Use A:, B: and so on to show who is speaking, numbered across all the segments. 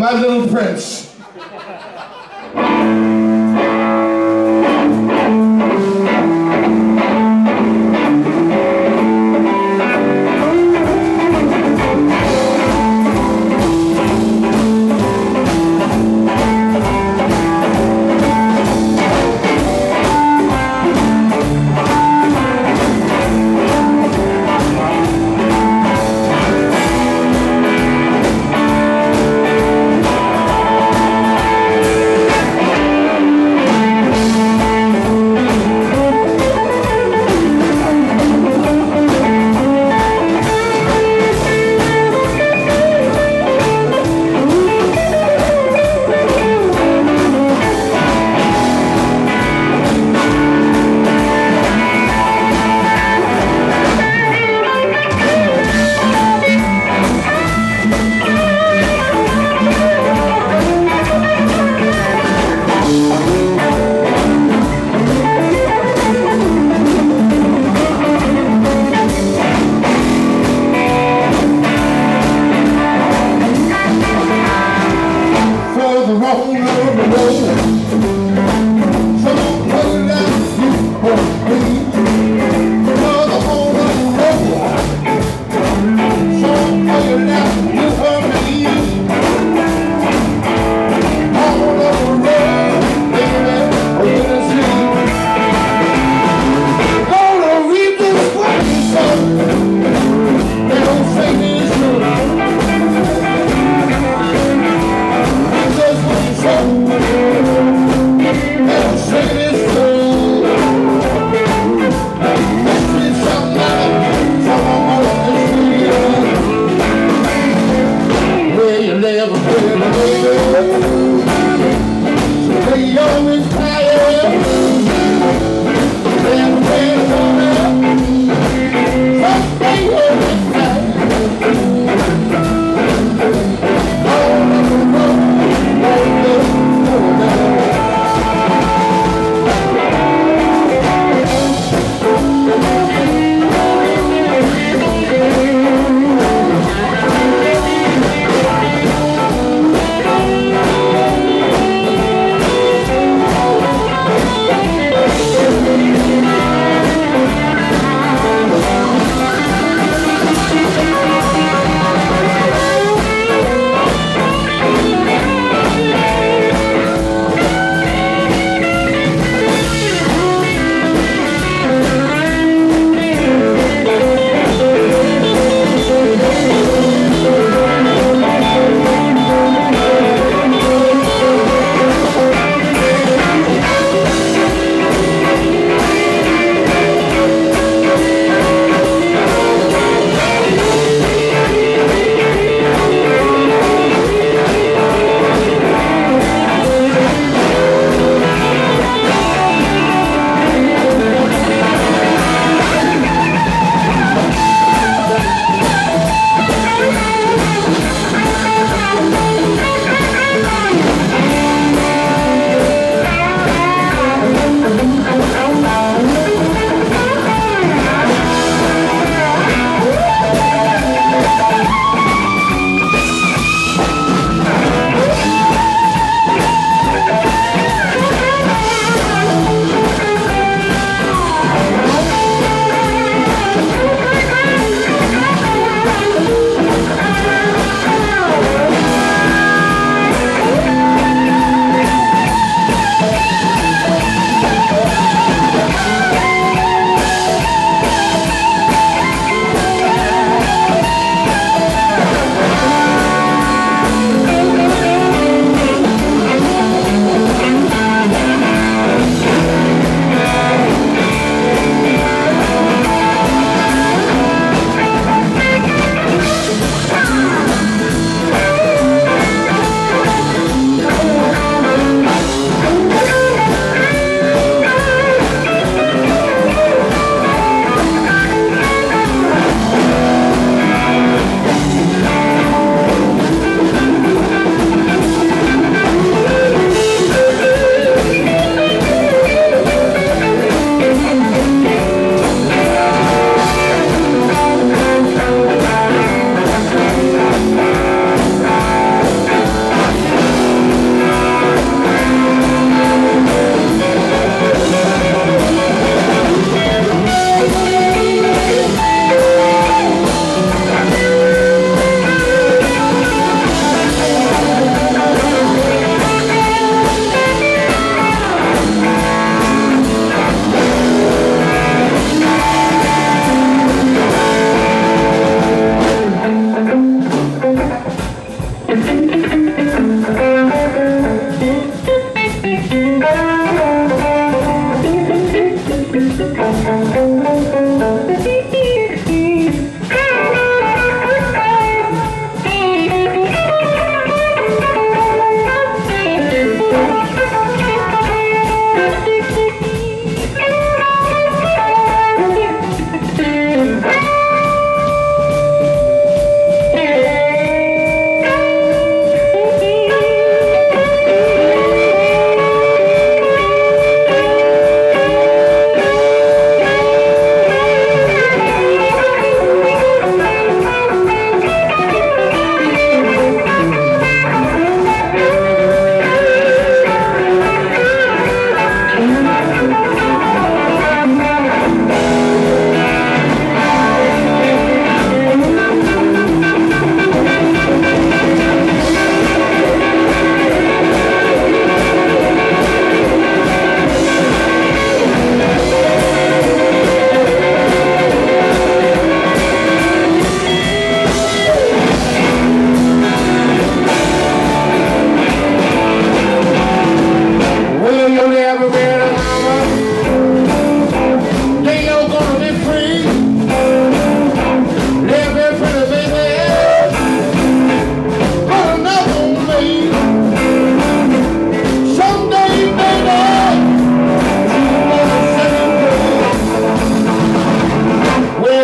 A: my little prince.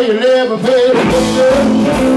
B: you
A: live, baby.